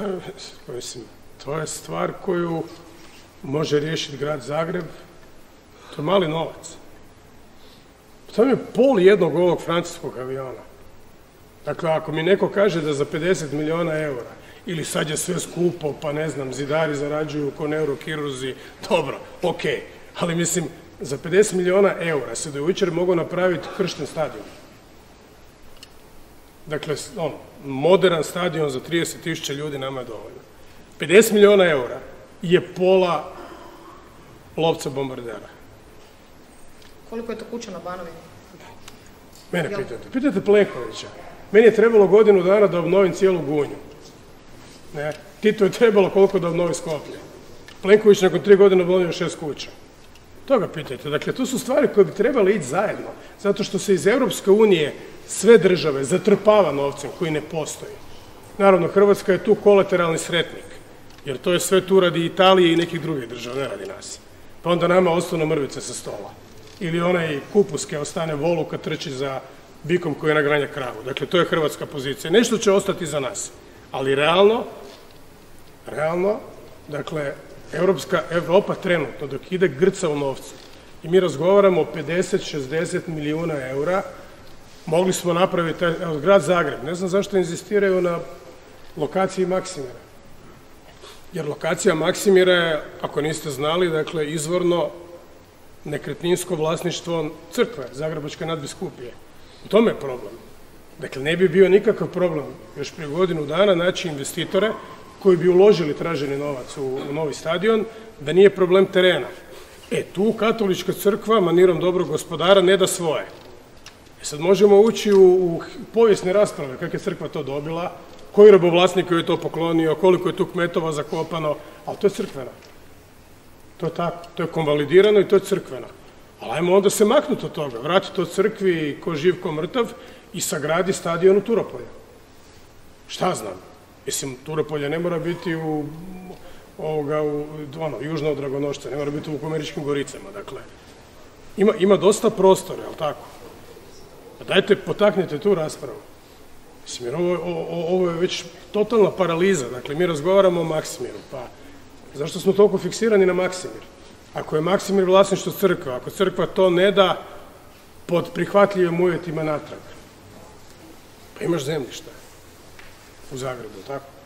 Mislim, to je stvar koju može riješiti grad Zagreb, to je mali novac. To je pol jednog ovog francuskog aviona. Dakle, ako mi neko kaže da za 50 milijuna eura, ili sad je sve skupo, pa ne znam, zidari zarađuju ko neurokirurzi, dobro, okej, okay. ali mislim, za 50 milijuna eura se do jučer mogu napraviti kršten stadion. Dakle, ono, modern stadion za 30.000 ljudi nama je dovoljno. 50 milijuna eura je pola lovca bombardera. Koliko je to kuća na Banovini? Mene pitate. Pitate Plenkovića. Meni je trebalo godinu dana da obnovim cijelu gunju. Ne? Tito je trebalo koliko da obnovi Skoplje. Plenković nakon tri godine obnovio šest kuća. To ga pitajte. Dakle, to su stvari koje bi trebale ići zajedno. Zato što se iz Europske unije sve države zatrpava novcem koji ne postoji. Naravno, Hrvatska je tu kolateralni sretnik. Jer to je sve tu radi Italije i nekih drugih država, ne radi nas. Pa onda nama ostanu mrvice sa stola. Ili onaj kupuske ostane volu kad trči za bikom koji nagranja kravu. Dakle, to je hrvatska pozicija. Nešto će ostati za nas. Ali realno, realno, dakle, Evropska, Evropa trenutno, dok ide grca u novcu, i mi razgovaramo o 50-60 milijuna eura, mogli smo napraviti, evo, grad Zagreb, ne znam zašto inzistiraju na lokaciji Maksimira. Jer lokacija Maksimira je, ako niste znali, dakle, izvorno nekretninsko vlasništvo crkve, Zagrebačke nadbiskupije. U tome je problem. Dakle, ne bi bio nikakav problem još prije godinu dana naći investitore koji bi uložili traženi novac u, u novi stadion, da nije problem terena. E, tu katolička crkva, manirom dobrog gospodara, ne da svoje. E sad možemo ući u, u povijesne rasprave, kako je crkva to dobila, koji robovlasnik je to poklonio, koliko je tu kmetova zakopano, ali to je crkvena. To je tako, to je konvalidirano i to je crkveno. Ali ajmo onda se maknuti od toga, vrati to crkvi ko živ, ko mrtav i sagradi stadion u Turopolju. Šta znam? Mislim, Turopolje ne mora biti u, ovoga, u, ono, južno od Dragonošca, ne mora biti u Vukomeričkim goricama, dakle. Ima, ima dosta prostora, je tako? Pa dajte, potaknite tu raspravu. Mislim, jer ovo, ovo, ovo je već totalna paraliza, dakle, mi razgovaramo o Maksimiru, pa Zašto smo toliko fiksirani na Maksimir? Ako je Maksimir vlasništvo crkva, ako crkva to ne da pod prihvatljivim uvjetima natrag, pa imaš zemljište u Zagrebu, tako?